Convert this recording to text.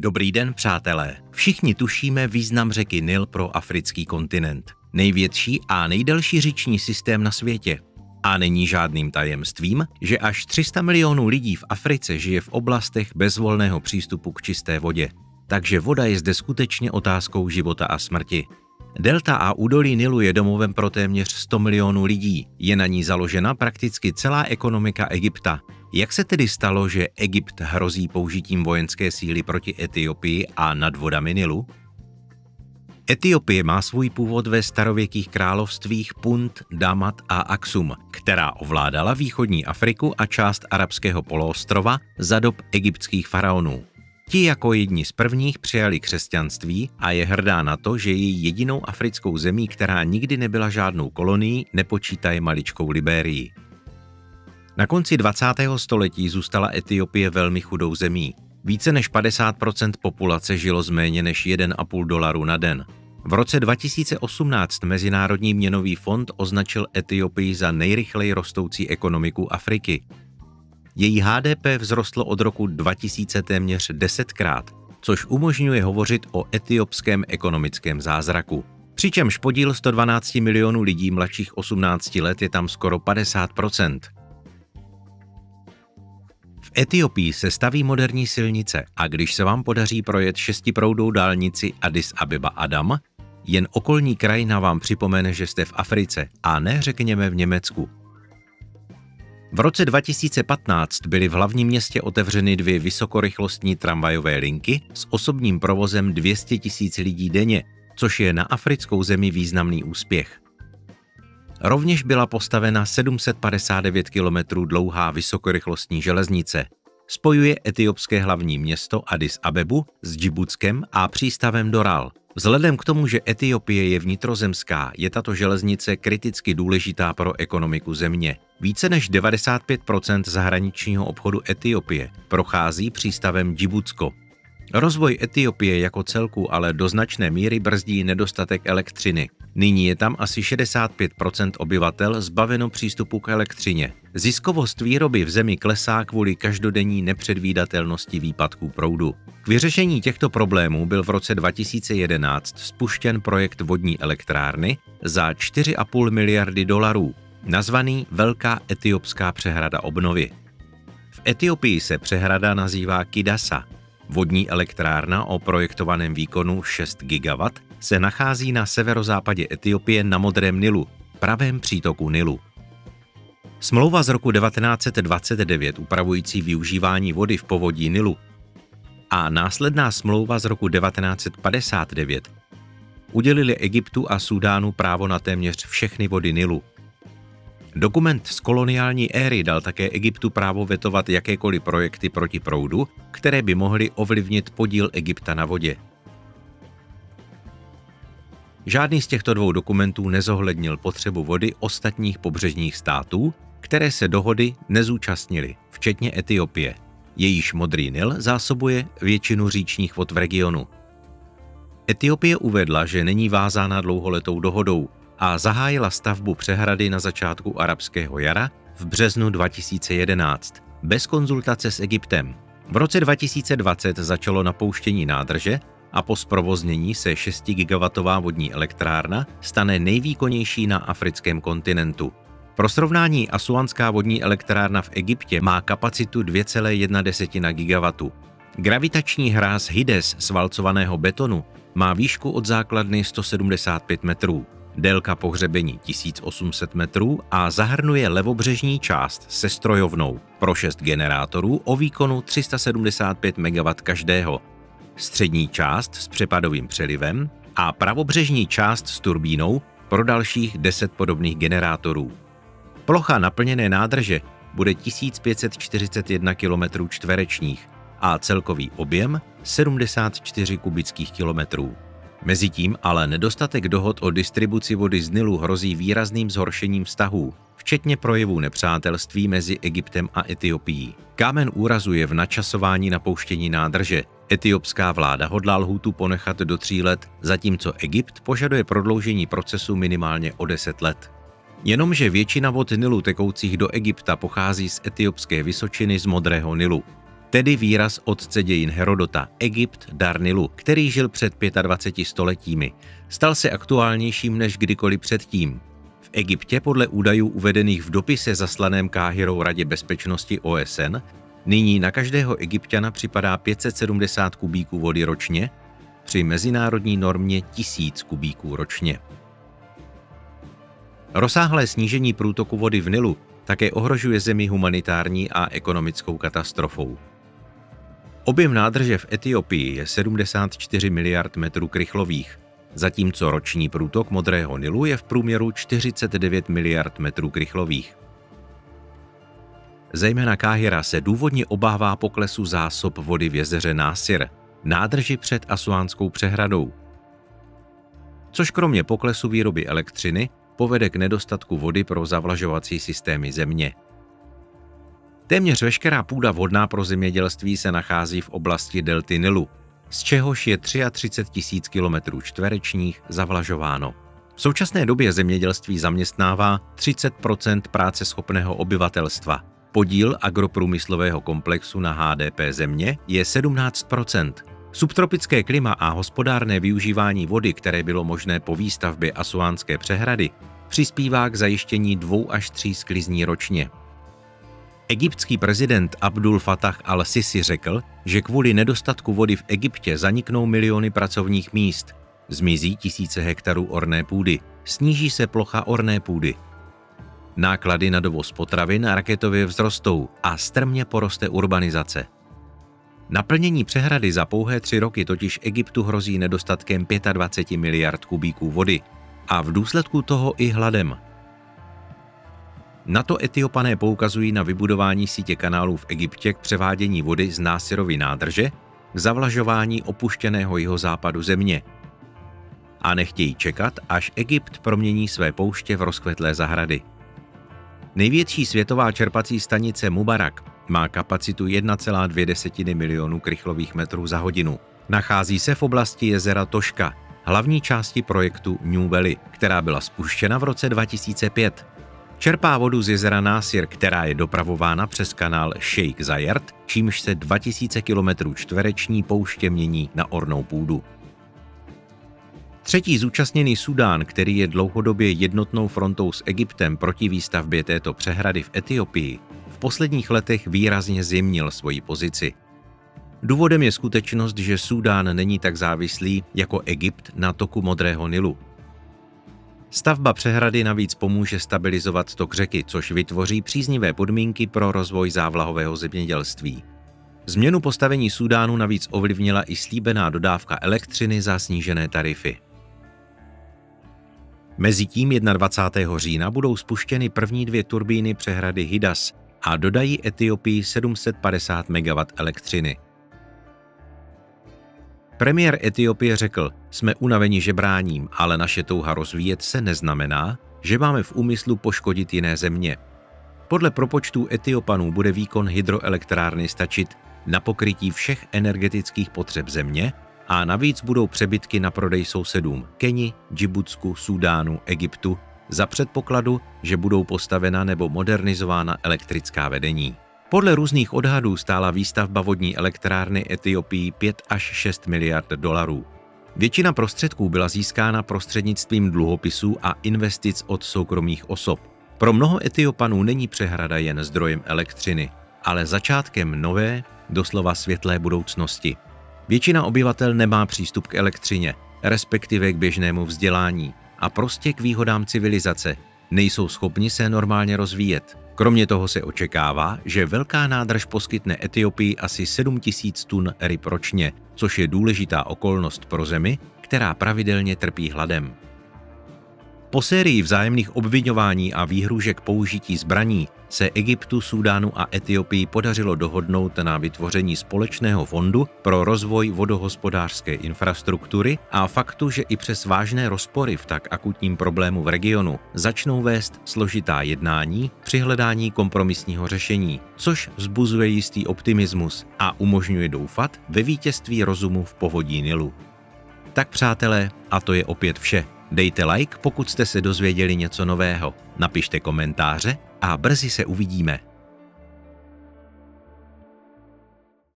Dobrý den, přátelé. Všichni tušíme význam řeky Nil pro africký kontinent. Největší a nejdelší říční systém na světě. A není žádným tajemstvím, že až 300 milionů lidí v Africe žije v oblastech bez volného přístupu k čisté vodě. Takže voda je zde skutečně otázkou života a smrti. Delta a údolí Nilu je domovem pro téměř 100 milionů lidí. Je na ní založena prakticky celá ekonomika Egypta. Jak se tedy stalo, že Egypt hrozí použitím vojenské síly proti Etiopii a nad vodami Nilu? Etiopie má svůj původ ve starověkých královstvích Punt, Damat a Aksum, která ovládala východní Afriku a část arabského poloostrova za dob egyptských faraonů. Ti jako jedni z prvních přijali křesťanství a je hrdá na to, že je jedinou africkou zemí, která nikdy nebyla žádnou kolonií, nepočítaje maličkou Libérii. Na konci 20. století zůstala Etiopie velmi chudou zemí. Více než 50% populace žilo z méně než 1,5 dolaru na den. V roce 2018 Mezinárodní měnový fond označil Etiopii za nejrychleji rostoucí ekonomiku Afriky. Její HDP vzrostlo od roku 2000 téměř desetkrát, což umožňuje hovořit o etiopském ekonomickém zázraku. Přičemž podíl 112 milionů lidí mladších 18 let je tam skoro 50% v Etiopii se staví moderní silnice a když se vám podaří projet šestiproudou dálnici Addis Abeba Adam, jen okolní krajina vám připomene, že jste v Africe a ne řekněme v Německu. V roce 2015 byly v hlavním městě otevřeny dvě vysokorychlostní tramvajové linky s osobním provozem 200 tisíc lidí denně, což je na africkou zemi významný úspěch. Rovněž byla postavena 759 km dlouhá vysokorychlostní železnice. Spojuje etiopské hlavní město Addis Abebu s Džibutskem a přístavem Doral. Vzhledem k tomu, že Etiopie je vnitrozemská, je tato železnice kriticky důležitá pro ekonomiku země. Více než 95% zahraničního obchodu Etiopie prochází přístavem Džibutsko. Rozvoj Etiopie jako celku ale do značné míry brzdí nedostatek elektřiny. Nyní je tam asi 65% obyvatel zbaveno přístupu k elektřině. Ziskovost výroby v zemi klesá kvůli každodenní nepředvídatelnosti výpadků proudu. K vyřešení těchto problémů byl v roce 2011 spuštěn projekt vodní elektrárny za 4,5 miliardy dolarů, nazvaný Velká etiopská přehrada obnovy. V Etiopii se přehrada nazývá Kidasa Vodní elektrárna o projektovaném výkonu 6 GW se nachází na severozápadě Etiopie na Modrém Nilu, pravém přítoku Nilu. Smlouva z roku 1929 upravující využívání vody v povodí Nilu a následná smlouva z roku 1959 udělili Egyptu a Súdánu právo na téměř všechny vody Nilu – Dokument z koloniální éry dal také Egyptu právo vetovat jakékoliv projekty proti proudu, které by mohly ovlivnit podíl Egypta na vodě. Žádný z těchto dvou dokumentů nezohlednil potřebu vody ostatních pobřežních států, které se dohody nezúčastnily, včetně Etiopie. Jejíž modrý Nil zásobuje většinu říčních vod v regionu. Etiopie uvedla, že není vázána dlouholetou dohodou, a zahájila stavbu přehrady na začátku arabského jara v březnu 2011 bez konzultace s Egyptem. V roce 2020 začalo napouštění nádrže a po zprovoznění se 6 gigawatová vodní elektrárna stane nejvýkonnější na africkém kontinentu. Pro srovnání Asuanská vodní elektrárna v Egyptě má kapacitu 2,1 gigawatu. Gravitační hráz Hides svalcovaného betonu má výšku od základny 175 metrů délka pohřebení 1800 metrů a zahrnuje levobřežní část se strojovnou pro 6 generátorů o výkonu 375 MW každého, střední část s přepadovým přelivem a pravobřežní část s turbínou pro dalších 10 podobných generátorů. Plocha naplněné nádrže bude 1541 km čtverečních a celkový objem 74 kubických kilometrů. Mezitím ale nedostatek dohod o distribuci vody z Nilu hrozí výrazným zhoršením vztahů, včetně projevů nepřátelství mezi Egyptem a Etiopií. Kámen úrazu je v načasování napouštění nádrže. Etiopská vláda hodlá lhůtu ponechat do tří let, zatímco Egypt požaduje prodloužení procesu minimálně o deset let. Jenomže většina vod Nilu tekoucích do Egypta pochází z etiopské vysočiny z Modrého Nilu. tedy výraz otce dějin Herodota, Egypt dar Nilu, který žil před 25 stoletími. Stal se aktuálnějším než kdykoliv předtím. V Egyptě podle údajů uvedených v dopise zaslaném Káhirou Radě bezpečnosti OSN nyní na každého egyptiana připadá 570 kubíků vody ročně, při mezinárodní normě 1000 kubíků ročně. Rozsáhlé snížení průtoku vody v Nilu také ohrožuje zemi humanitární a ekonomickou katastrofou. Objem nádrže v Etiopii je 74 miliard metrů krychlových, zatímco roční průtok Modrého Nilu je v průměru 49 miliard metrů krychlových. Zejména Káhira se důvodně obává poklesu zásob vody v jezeře Násir, nádrži před Asuánskou přehradou. Což kromě poklesu výroby elektřiny povede k nedostatku vody pro zavlažovací systémy země. Téměř veškerá půda vhodná pro zemědělství se nachází v oblasti delty Nilu, z čehož je 33 tisíc km čtverečních zavlažováno. V současné době zemědělství zaměstnává 30% práce schopného obyvatelstva. Podíl agroprůmyslového komplexu na HDP země je 17% Subtropické klima a hospodárné využívání vody, které bylo možné po výstavbě Asuánské přehrady, přispívá k zajištění dvou až tří sklizní ročně. Egyptský prezident Abdul Fattah al-Sisi řekl, že kvůli nedostatku vody v Egyptě zaniknou miliony pracovních míst, zmizí tisíce hektarů orné půdy, sníží se plocha orné půdy. Náklady na dovoz potravin raketově vzrostou a strmě poroste urbanizace. Naplnění přehrady za pouhé tři roky totiž Egyptu hrozí nedostatkem 25 miliard kubíků vody a v důsledku toho i hladem – na to Etiopané poukazují na vybudování sítě kanálů v Egyptě k převádění vody z Násirovy nádrže k zavlažování opuštěného jihozápadu země. A nechtějí čekat, až Egypt promění své pouště v rozkvetlé zahrady. Největší světová čerpací stanice Mubarak má kapacitu 1,2 milionu krychlových metrů za hodinu. Nachází se v oblasti jezera Toška, hlavní části projektu New Valley, která byla spuštěna v roce 2005 Čerpá vodu z jezera Násir, která je dopravována přes kanál Sheikh Zayert, čímž se 2000 km čtvereční pouště mění na ornou půdu. Třetí zúčastněný Sudán, který je dlouhodobě jednotnou frontou s Egyptem proti výstavbě této přehrady v Etiopii, v posledních letech výrazně zjemnil svoji pozici. Důvodem je skutečnost, že Súdán není tak závislý jako Egypt na toku Modrého Nilu, Stavba přehrady navíc pomůže stabilizovat tok řeky, což vytvoří příznivé podmínky pro rozvoj závlahového zemědělství. Změnu postavení Súdánu navíc ovlivnila i slíbená dodávka elektřiny za snížené tarify. Mezitím 21. října budou spuštěny první dvě turbíny přehrady Hidas a dodají Etiopii 750 MW elektřiny. Premiér Etiopie řekl, jsme unaveni žebráním, ale naše touha rozvíjet se neznamená, že máme v úmyslu poškodit jiné země. Podle propočtů Etiopanů bude výkon hydroelektrárny stačit na pokrytí všech energetických potřeb země a navíc budou přebytky na prodej sousedům Keni, Džibutsku, Súdánu, Egyptu za předpokladu, že budou postavena nebo modernizována elektrická vedení. Podle různých odhadů stála výstavba vodní elektrárny Etiopii 5 až 6 miliard dolarů. Většina prostředků byla získána prostřednictvím dluhopisů a investic od soukromých osob. Pro mnoho Etiopanů není přehrada jen zdrojem elektřiny, ale začátkem nové, doslova světlé budoucnosti. Většina obyvatel nemá přístup k elektřině, respektive k běžnému vzdělání a prostě k výhodám civilizace. Nejsou schopni se normálně rozvíjet. Kromě toho se očekává, že velká nádrž poskytne Etiopii asi 7 tisíc tun ryb ročně, což je důležitá okolnost pro zemi, která pravidelně trpí hladem. Po sérii vzájemných obvinování a výhružek použití zbraní se Egyptu, Súdánu a Etiopii podařilo dohodnout na vytvoření společného fondu pro rozvoj vodohospodářské infrastruktury a faktu, že i přes vážné rozpory v tak akutním problému v regionu začnou vést složitá jednání při hledání kompromisního řešení, což vzbuzuje jistý optimismus a umožňuje doufat ve vítězství rozumu v povodí Nilu. Tak přátelé, a to je opět vše. Dejte like, pokud jste se dozvěděli něco nového, napište komentáře a brzy se uvidíme.